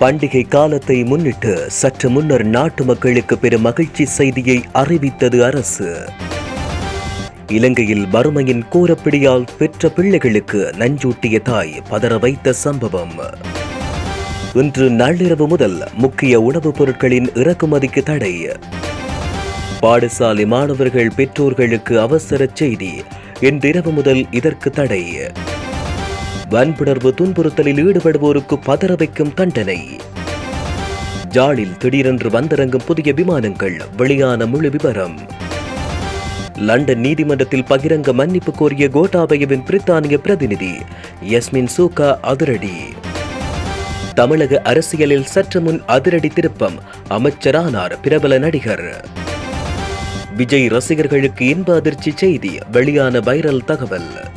பண்டிகை காலத்தை முன்னிட்டு சற்று முன்னர் நாட்டு மக்களுக்கு பெரும் மகிழ்ச்சி செய்தியை அறிவித்தது அரசு. இலங்கையில் வறுமையின் கூரப்பிடியால் பெற்ற பிள்ளைகளுக்கு நஞ்சூட்டிய தாய் பதற வைத்த சம்பவம். இன்று நள்ளிரவு முதல் முக்கிய உணவுப் பொருட்களின் இறக்குமதிக்கு தடை. பாடசாலை மாணவர்கள் பெற்றோர்களுக்கு அவசர செய்தி இன்றிரவு முதல் இதற்கு தடை. வன்புணர்வு துன்புறுத்தலில் ஈடுபடுவோருக்கு பதற வைக்கும் தண்டனை. ஜாலில் திடீரென்று வந்திறங்கும் புதிய விமானங்கள் வெளியான முழு விவரம் லண்டன் நீதிமன்றத்தில் பகிரங்க மன்னிப்பு கோரிய கோட்டாபயவின் பிரித்தானிய பிரதிநிதி யஸ்மின் சூகா அதிரடி. தமிழக அரசியலில் சற்று முன் அதிரடி திருப்பம் அமைச்சரானார் பிரபல நடிகர். விஜய் ரசிகர்களுக்கு இன்ப அதிர்ச்சி செய்தி வெளியான வைரல் தகவல்.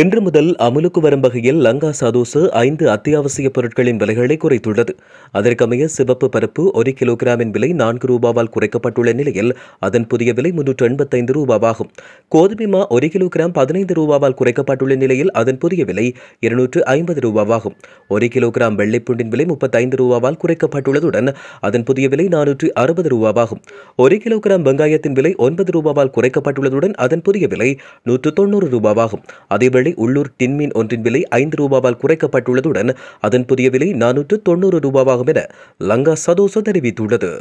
இன்று முதல் அமுலுக்கு வரும் வகையில் லங்கா சதோசு ஐந்து அத்தியாவசிய பொருட்களின் விலைகளை குறைத்துள்ளது. அதற்கமைய சிவப்பு பருப்பு ஒரு கிலோகிராமின் விலை நான்கு ரூபாவால் குறைக்கப்பட்டுள்ள நிலையில் அதன் புதிய விலை முன்னூற்று எண்பத்தைந்து ரூபாவாகும். கோதுமை மா ஒரு கிலோகிராம் பதினைந்து ரூபாவால் குறைக்கப்பட்டுள்ள நிலையில் அதன் புதிய விலை இருநூற்று ஐம்பது ரூபாவாகும். ஒரு கிலோகிராம் வெள்ளைப்பூண்டின் விலை முப்பத்தைந்து ரூபாவால் குறைக்கப்பட்டுள்ளதுடன் அதன் புதிய விலை நானூற்று அறுபது ரூபாவாகும். ஒரு கிலோகிராம் வெங்காயத்தின் விலை ஒன்பது ரூபாவால் குறைக்கப்பட்டுள்ளதுடன் அதன் புதிய விலை நூற்று தொண்ணூறு ரூபாவாகும். அதேவேளை உள்ளூர் டின்மீன் ஒன்றின் விலை ஐந்து ரூபாவால் குறைக்கப்பட்டுள்ளதுடன் அதன் புதிய விலை நானூற்று தொண்ணூறு ரூபாவாகும் என லங்கா சதோசோ தெரிவித்துள்ளது.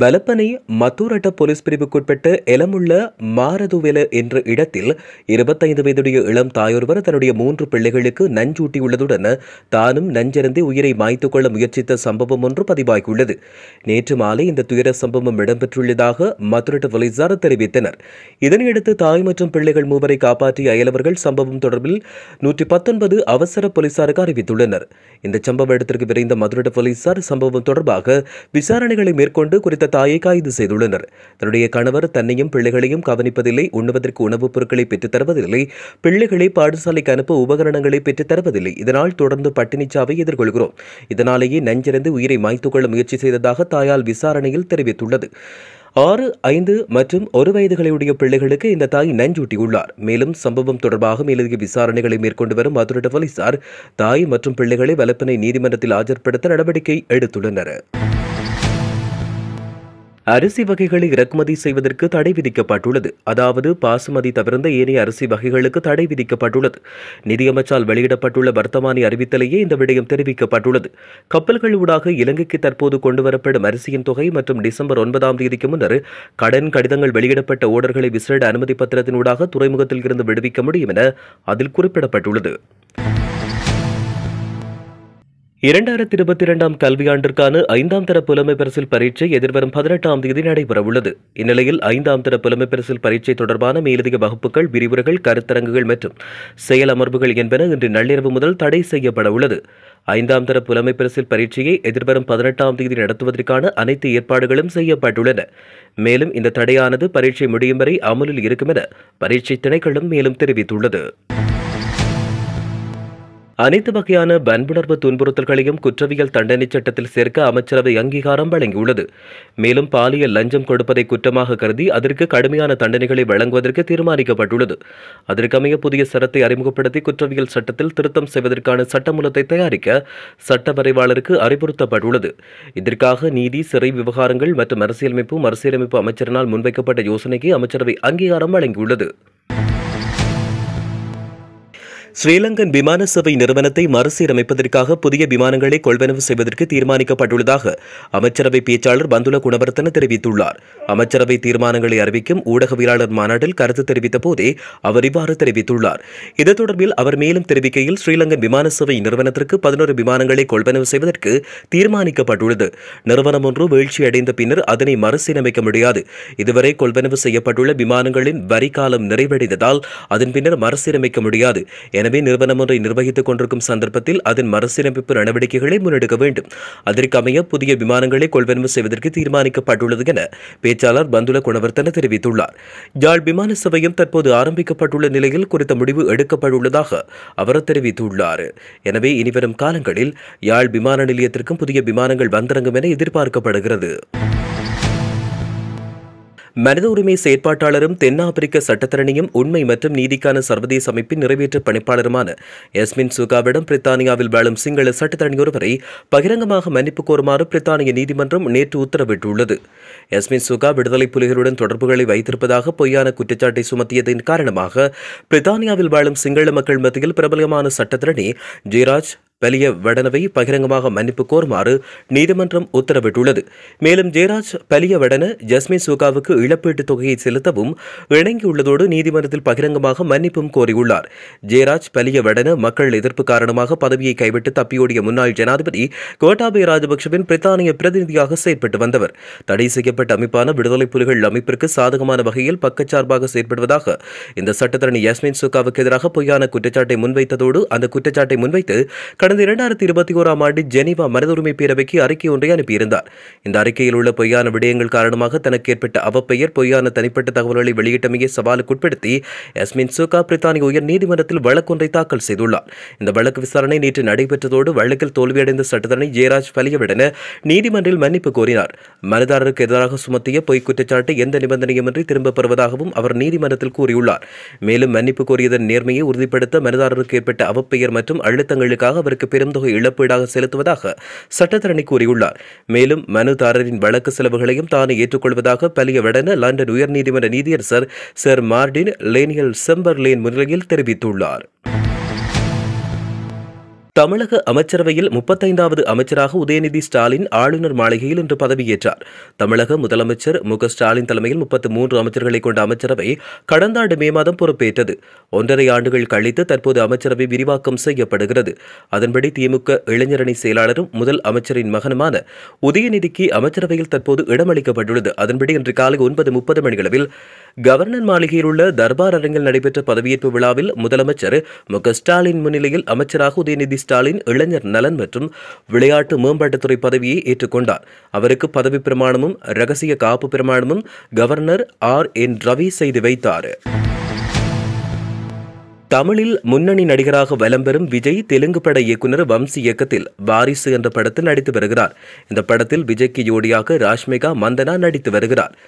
பலப்பனை மத்தூரட்ட போலீஸ் பிரிவுக்குட்பட்ட எலமுள்ள மாரதுவெல என்ற இடத்தில் இருபத்தைந்து வயதுடைய இளம் தாயொருவர் தன்னுடைய மூன்று பிள்ளைகளுக்கு நஞ்சூட்டியுள்ளதுடன் தானும் நஞ்சருந்தி உயிரை மாய்த்துக் கொள்ள முயற்சித்த சம்பவம் ஒன்று பதிவாகியுள்ளது. நேற்று மாலை இந்த துயர சம்பவம் இடம்பெற்றுள்ளதாக மதுரட்ட போலீசார் தெரிவித்தனர். இதனையடுத்து தாய் மற்றும் பிள்ளைகள் மூவரை காப்பாற்றிய அயலவர்கள் சம்பவம் தொடர்பில் நூற்றி பத்தொன்பது அவசர போலீசாருக்கு அறிவித்துள்ளனர். இந்த சம்பவ இடத்திற்கு விரைந்த மதுரட்ட போலீசார் சம்பவம் தொடர்பாக விசாரணைகளை மேற்கொண்டு குறித்த தாயை கைது செய்துள்ளனர். தன்னுடைய கணவர் தன்னையும் பிள்ளைகளையும் கவனிப்பதில்லை. உண்ணுவதற்கு உணவுப் பொருட்களை பெற்றுத் தருவதில்லை. பிள்ளைகளை பாடசாலைக்கு அனுப்ப உபகரணங்களை பெற்றுத் தருவதில்லை. இதனால் தொடர்ந்து பட்டினிச்சாவை எதிர்கொள்கிறோம். இதனாலேயே நஞ்சிறந்து உயிரை மாய்த்து கொள்ள முயற்சி செய்ததாக தாயால் விசாரணையில் தெரிவித்துள்ளது. ஆறு ஐந்து மற்றும் ஒரு வயதுகளையுடைய பிள்ளைகளுக்கு இந்த தாய் நஞ்சூட்டியுள்ளார். மேலும் சம்பவம் தொடர்பாக மேலதிக விசாரணைகளை மேற்கொண்டு வரும் மதுரை போலீசார் தாய் மற்றும் பிள்ளைகளை வலப்பினை நீதிமன்றத்தில் ஆஜர்படுத்த நடவடிக்கை எடுத்துள்ளனர். அரிசி வகைகளை இறக்குமதி செய்வதற்கு தடை விதிக்கப்பட்டுள்ளது. அதாவது பாசுமதி தவிர்ந்த ஏனைய அரிசி வகைகளுக்கு தடை விதிக்கப்பட்டுள்ளது. நிதியமைச்சால் வெளியிடப்பட்டுள்ள வர்த்தமானி அறிவித்தலேயே இந்த விடயம் தெரிவிக்கப்பட்டுள்ளது. கப்பல்கள் ஊடாக இலங்கைக்கு தற்போது கொண்டுவரப்படும் அரிசியின் தொகை மற்றும் டிசம்பர் ஒன்பதாம் தேதிக்கு முன்னர் கடன் கடிதங்கள் வெளியிடப்பட்ட ஓடர்களை விசேட அனுமதி பத்திரத்தினூடாக துறைமுகத்தில் இருந்து விடுவிக்க முடியும் என அதில் குறிப்பிடப்பட்டுள்ளது. இரண்டாயிரத்தி இருபத்தி இரண்டாம் கல்வியாண்டிற்கான ஐந்தாம் தர புலமை பரிசில் பரீட்சை எதிர்வரும் பதினெட்டாம் தேதி நடைபெறவுள்ளது. இந்நிலையில் ஐந்தாம் தர புலமை பரிசில் பரீட்சை தொடர்பான மேலதிக வகுப்புகள் விரிவுரைகள் கருத்தரங்குகள் மற்றும் செயல் அமர்வுகள் என்பன இன்று நள்ளிரவு முதல் தடை செய்யப்பட உள்ளது ஐந்தாம் தர புலமை பரிசில் பரீட்சையை எதிர்வரும் பதினெட்டாம் தேதி நடத்துவதற்கான அனைத்து ஏற்பாடுகளும் செய்யப்பட்டுள்ளன. மேலும் இந்த தடையானது பரீட்சை முடியும் வரை அமலில் இருக்கும் என பரீட்சை திணைக்களம் மேலும் தெரிவித்துள்ளது. அனைத்து வகையான வன்புணர்வு துன்புறுத்தல்களையும் குற்றவியல் தண்டனை சட்டத்தில் சேர்க்க அமைச்சரவை அங்கீகாரம் வழங்கியுள்ளது. மேலும் பாலியல் லஞ்சம் கொடுப்பதை குற்றமாக கருதி அதற்கு கடுமையான தண்டனைகளை வழங்குவதற்கு தீர்மானிக்கப்பட்டுள்ளது. அதற்கமைய புதிய சரத்தை அறிமுகப்படுத்தி குற்றவியல் சட்டத்தில் திருத்தம் செய்வதற்கான சட்டமூலத்தை தயாரிக்க சட்ட வரைவாளருக்கு அறிவுறுத்தப்பட்டுள்ளது. இதற்காக நீதி சிறை விவகாரங்கள் மற்றும் அரசியலமைப்பு மறுசீரமைப்பு அமைச்சரினால் முன்வைக்கப்பட்ட யோசனைக்கு அமைச்சரவை அங்கீகாரம் வழங்கியுள்ளது. ஸ்ரீலங்கன் விமான சேவை நிறுவனத்தை மறுசீரமைப்பதற்காக புதிய விமானங்களை கொள்வனவு செய்வதற்கு தீர்மானிக்கப்பட்டுள்ளதாக அமைச்சரவை பேச்சாளர் பந்துல குணவர்த்தன தெரிவித்துள்ளார். அமைச்சரவை தீர்மானங்களை அறிவிக்கும் ஊடகவியலாளர் மாநாட்டில் கருத்து தெரிவித்த போதே அவர் இவ்வாறு தெரிவித்துள்ளார். இது தொடர்பில் அவர் மேலும் தெரிவிக்கையில் ஸ்ரீலங்கன் விமான சேவை நிறுவனத்திற்கு பதினோரு விமானங்களை கொள்வனவு செய்வதற்கு தீர்மானிக்கப்பட்டுள்ளது. நிறுவனம் ஒன்று வீழ்ச்சியடைந்த பின்னர் அதனை மறுசீரமைக்க முடியாது. இதுவரை கொள்வனவு செய்யப்பட்டுள்ள விமானங்களின் வரி காலம் நிறைவடைந்ததால் அதன் பின்னர் மறுசீரமைக்க முடியாது. எனவே நிறுவனம் ஒன்றை நிர்வகித்துக் கொண்டிருக்கும் சந்தர்ப்பத்தில் அதன் மறுசீரமைப்பு நடவடிக்கைகளை முன்னெடுக்க வேண்டும். அதற்கமைய புதிய விமானங்களை கொள்வனவு செய்வதற்கு தீர்மானிக்கப்பட்டுள்ளது என பேச்சாளர் பந்துல குணவர்த்தன தெரிவித்துள்ளார். யாழ் விமான சபையும் தற்போது ஆரம்பிக்கப்பட்டுள்ள நிலையில் குறித்த முடிவு எடுக்கப்பட்டுள்ளதாக அவர் தெரிவித்துள்ளார். எனவே இனிவரும் காலங்களில் யாழ் விமான நிலையத்திற்கும் புதிய விமானங்கள் வந்திறங்கும் என எதிர்பார்க்கப்படுகிறது. மனித உரிமை செயற்பாட்டாளரும் தென்னாப்பிரிக்க சட்டத்தரணியும் உண்மை மற்றும் நீதிக்கான சர்வதேச அமைப்பின் நிறைவேற்று பணிப்பாளருமான எஸ்மின் சுகாவிடம் பிரித்தானியாவில் வாழும் சிங்கள சட்டத்தரணி ஒருவரை பகிரங்கமாக மன்னிப்பு கோருமாறு பிரித்தானிய நீதிமன்றம் நேற்று உத்தரவிட்டுள்ளது. எஸ்மின் சுகா விடுதலை புலிகளுடன் தொடர்புகளை வைத்திருப்பதாக பொய்யான குற்றச்சாட்டை சுமத்தியதன் காரணமாக பிரித்தானியாவில் வாழும் சிங்கள மக்கள் மத்தியில் பிரபலமான சட்டத்தரணி ஜெயராஜ் பெலிய வடனவை பகிரங்கமாக மன்னிப்பு கோருமாறு நீதிமன்றம் உத்தரவிட்டுள்ளது. மேலும் ஜெயராஜ் பெலிய வடன ஜஸ்மின் சுகாவுக்கு இழப்பீட்டுத் தொகையை செலுத்தவும் இணங்கியுள்ளதோடு நீதிமன்றத்தில் பகிரங்கமாக மன்னிப்பும் கோரியுள்ளார். ஜெயராஜ் பெலிய வடன மக்கள் எதிர்ப்பு காரணமாக பதவியை கைவிட்டு தப்பியோடிய முன்னாள் ஜனாதிபதி கோட்டாபய ராஜபக்சவின் பிரித்தானிய பிரதிநிதியாக செயற்பட்டு வந்தவர். தடை செய்யப்பட்ட அமைப்பான விடுதலை புலிகள் அமைப்பிற்கு சாதகமான வகையில் பக்கச்சார்பாக செயற்படுவதாக இந்த சட்டத்தரணி யஸ்மின் சுகாவுக்கு எதிராக பொய்யான குற்றச்சாட்டை முன்வைத்ததோடு அந்த குற்றச்சாட்டை முன்வைத்து கடந்த இரண்டாயிரத்தி இருபத்தி ஓராம் ஆண்டு ஜெனீவா மனித பேரவைக்கு அறிக்கை ஒன்றை அனுப்பியிருந்தார். இந்த அறிக்கையில் உள்ள பொய்யான விடயங்கள் காரணமாக தனக்கு ஏற்பட்ட அவப்பெயர் பொய்யான தனிப்பட்ட தகவல்களை வெளியிட்டமையை சவாலுக்குட்படுத்தி எஸ்மின் சுகா பிரித்தானிய உயர் நீதிமன்றத்தில் வழக்கொன்றை தாக்கல் செய்துள்ளார். இந்த வழக்கு விசாரணை நேற்று நடைபெற்றதோடு வழக்கில் தோல்வியடைந்த சட்டத்தரணி ஜெயராஜ் பலியவிடன நீதிமன்றில் மன்னிப்பு கோரினார். மனுதாரருக்கு எதிராக சுமத்திய பொய் குற்றச்சாட்டை எந்த நிபந்தனையுமின்றி திரும்பப் பெறுவதாகவும் அவர் நீதிமன்றத்தில் கூறியுள்ளார். மேலும் மன்னிப்பு கோரியதன் நேர்மையை உறுதிப்படுத்த மனுதாரருக்கு ஏற்பட்ட அவப்பெயர் மற்றும் அழுத்தங்களுக்காக அவருக்கு பெரும் பெருந்தொகை இழப்பீடாக செலுத்துவதாக சட்டத்தரணி கூறியுள்ளார். மேலும் மனுதாரரின் வழக்கு செலவுகளையும் தானே ஏற்றுக்கொள்வதாக பலியவடன லண்டன் உயர்நீதிமன்ற நீதியரசர் சர் மார்டின் லேனியல் செம்பர்லேன் முன்னிலையில் தெரிவித்துள்ளார். தமிழக அமைச்சரவையில் முப்பத்தைந்தாவது அமைச்சராக உதயநிதி ஸ்டாலின் ஆளுநர் மாளிகையில் இன்று பதவியேற்றார். தமிழக முதலமைச்சர் மு க ஸ்டாலின் தலைமையில் முப்பத்து மூன்று அமைச்சர்களை கொண்ட அமைச்சரவை கடந்த ஆண்டு மே மாதம் பொறுப்பேற்றது. ஒன்றரை ஆண்டுகள் கழித்து தற்போது அமைச்சரவை விரிவாக்கம் செய்யப்படுகிறது. அதன்படி திமுக இளைஞரணி செயலாளரும் முதல் அமைச்சரின் மகனுமான உதயநிதிக்கு அமைச்சரவையில் தற்போது இடமளிக்கப்பட்டுள்ளது. அதன்படி இன்று காலை ஒன்பது முப்பது மணியளவில் கவர்னர் மாளிகையில் உள்ள தர்பார் அரங்கில் நடைபெற்ற பதவியேற்பு விழாவில் முதலமைச்சர் மு ஸ்டாலின் முன்னிலையில் அமைச்சராக உதயநிதி ஸ்டாலின் இளைஞர் நலன் மற்றும் விளையாட்டு மேம்பாட்டுத்துறை பதவியை ஏற்றுக்கொண்டார். அவருக்கு பதவி பிரமாணமும் ரகசிய காப்பு பிரமாணமும் கவர்னர் ஆர். என். ரவி செய்து வைத்தார். தமிழில் முன்னணி நடிகராக வலம் பெறும் விஜய் தெலுங்கு பட இயக்குனர் வம்சி இயக்கத்தில் வாரிசு என்ற படத்தில் நடித்து வருகிறார். இந்த படத்தில் விஜய்க்கு ஜோடியாக ராஷ்மிகா மந்தனா நடித்து வருகிறார்.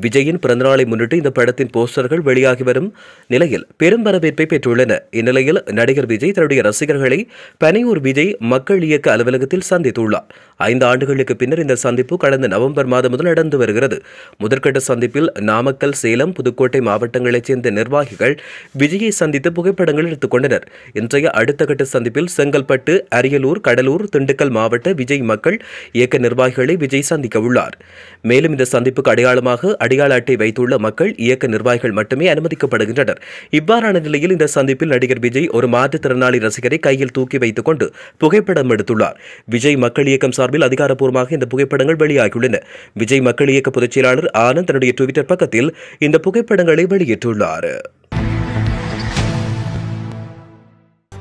விஜயின் பிறந்தநாளை முன்னிட்டு இந்த படத்தின் போஸ்டர்கள் வெளியாகி வரும் நிலையில் பெரும் வரவேற்பை பெற்றுள்ளன. இந்நிலையில் நடிகர் விஜய் தன்னுடைய ரசிகர்களை பனையூர் விஜய் மக்கள் இயக்க அலுவலகத்தில் சந்தித்துள்ளார். ஐந்து ஆண்டுகளுக்கு பின்னர் இந்த சந்திப்பு கடந்த நவம்பர் மாதம் முதல் நடந்து வருகிறது. முதற்கட்ட சந்திப்பில் நாமக்கல் சேலம் புதுக்கோட்டை மாவட்டங்களைச் சேர்ந்த நிர்வாகிகள் விஜயை சந்தித்து புகைப்படங்கள் எடுத்துக் கொண்டனர். இன்றைய அடுத்த கட்ட சந்திப்பில் செங்கல்பட்டு அரியலூர் கடலூர் திண்டுக்கல் மாவட்ட விஜய் மக்கள் இயக்க நிர்வாகிகளை விஜய் சந்திக்க உள்ளார் மேலும் இந்த சந்திப்புக்கு அடையாளமாக அடையாள அட்டை வைத்துள்ள மக்கள் இயக்க நிர்வாகிகள் மட்டுமே அனுமதிக்கப்படுகின்றனர். இவ்வாறான நிலையில் இந்த சந்திப்பில் நடிகர் விஜய் ஒரு மாற்றுத்திறனாளி ரசிகரை கையில் தூக்கி வைத்துக் கொண்டு புகைப்படம் எடுத்துள்ளார். விஜய் மக்கள் இயக்கம் சார்பில் அதிகாரப்பூர்வமாக இந்த புகைப்படங்கள் வெளியாகியுள்ளன. விஜய் மக்கள் இயக்க பொதுச் செயலாளர் ஆனந்த் தன்னுடைய டுவிட்டர் பக்கத்தில் இந்த புகைப்படங்களை வெளியிட்டுள்ளார்.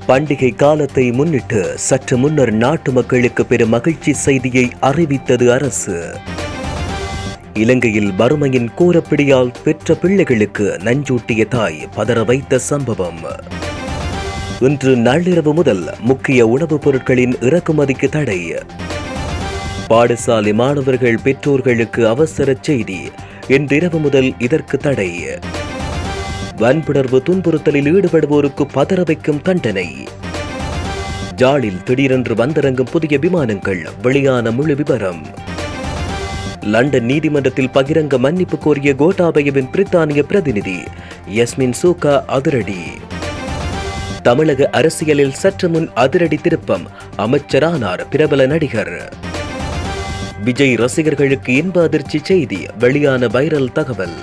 பண்டிகை காலத்தை முன்னிட்டு சற்று முன்னர் நாட்டு மக்களுக்கு பெரும் மகிழ்ச்சி செய்தியை அறிவித்தது அரசு. இலங்கையில் வறுமையின் கூரப்பிடியால் பெற்ற பிள்ளைகளுக்கு நஞ்சூட்டிய தாய் பதற வைத்த சம்பவம். இன்று நள்ளிரவு முதல் முக்கிய உணவுப் பொருட்களின் இறக்குமதிக்கு தடை. பாடசாலை மாணவர்கள் பெற்றோர்களுக்கு அவசர செய்தி இன்றிரவு முதல் இதற்கு தடை. வன்புணர்வு துன்புறுத்தலில் ஈடுபடுவோருக்கு பதற வைக்கும் தண்டனை. ஜாலில் திடீரென்று வந்திறங்கும் புதிய விமானங்கள் வெளியான முழு விவரம் லண்டன் நீதிமன்றத்தில் பகிரங்க மன்னிப்பு கோரிய கோட்டாபயவின் பிரித்தானிய பிரதிநிதி யஸ்மின் சூகா அதிரடி. தமிழக அரசியலில் சற்று முன் அதிரடி திருப்பம் அமைச்சரானார் பிரபல நடிகர். விஜய் ரசிகர்களுக்கு இன்ப அதிர்ச்சி செய்தி வெளியான வைரல் தகவல்.